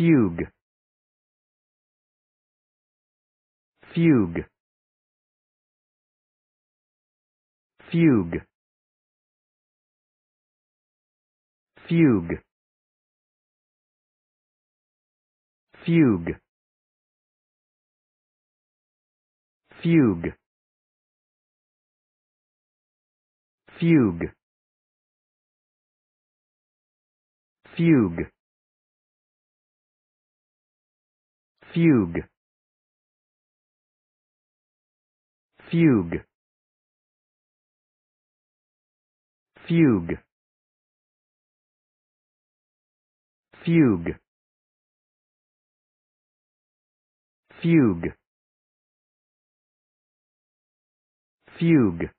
fugue. Fugue. Fugue. Fugue. Fugue. Fugue. Fugue. Fugue fugue. Fugue. Fugue. Fugue. Fugue. Fugue